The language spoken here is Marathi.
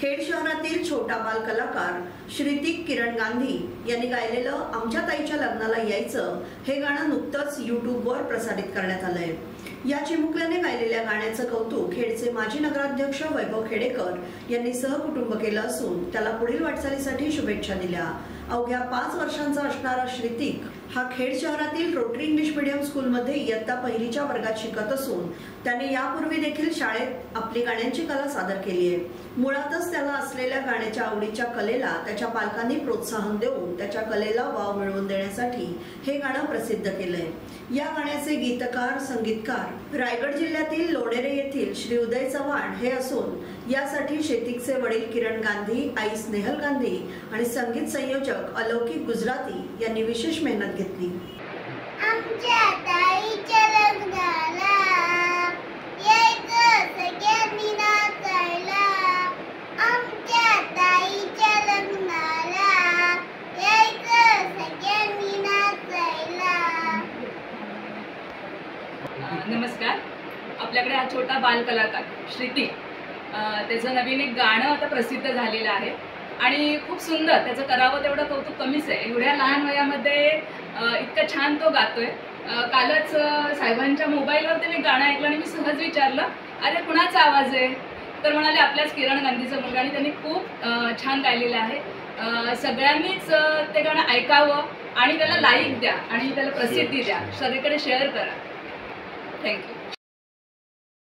खेड शहरातील छोटा बाल कलाकार श्रीतिक किरण गांधी यांनी गायलेलं आमच्या ताईच्या लग्नाला यायचं हे गाणं नुकतंच युट्यूबवर प्रसारित करण्यात आलंय. या चिमुकल्याने गायलेल्या गाण्याचं कौतुक खेडचे माजी नगराध्यक्ष वैभव खेडेकर यांनी सहकुटुंब केलं असून त्याला पुढील वाटचालीसाठी शुभेच्छा दिल्या. अवघ्या पाच वर्षांचा असणारा श्रीतिक हा खेड शहरातील रोटरी इंग्लिश मीडियम स्कूलमध्ये इयत्ता पहिलीच्या वर्गात शिकत असून त्याने यापूर्वी देखील शाळेत आपली गाण्यांची कला सादर केली आहे. मुळातच त्याला असलेल्या गाण्याच्या आवडीच्या कलेला त्याच्या पालकांनी प्रोत्साहन देऊन त्याच्या कलेला वाव मिळवून देण्यासाठी हे गाणं प्रसिद्ध केलंय. या गाण्याचे गीतकार संगीतकार रायगड जिल्ह्यातील लोणेरे येथील श्री उदय चव्हाण हे असून यासाठी शेतिकचे वडील किरण गांधी आई स्नेहल गांधी आणि संगीत संयोजक अलौकिक गुजराती यांनी विशेष मेहनत घेतली. आमच्या ताईच्या लग्नाला नमस्कार. आपल्याकडे हा छोटा बालकलाकार श्रीती. त्याचं नवीन एक गाणं आता प्रसिद्ध झालेलं आहे. आणि खूप सुंदर त्याचं करावं तेवढं कौतुक कमीच आहे. एवढ्या लहान वयामध्ये इतकं छान तो गातोय. कालच साहेबांच्या मोबाईलवर मी गाणं ऐकलं आणि मी सहज विचारलं अरे कुणाचा आवाज आहे? तर म्हणाले आपल्याच किरण गांधीचा मुलगा. आणि त्यांनी खूप छान गायलेलं आहे. सगळ्यांनीच ते गाणं ऐकावं आणि त्याला लाईक द्या आणि त्याला प्रसिद्धी द्या. सगळीकडे शेअर करा. थँक्यू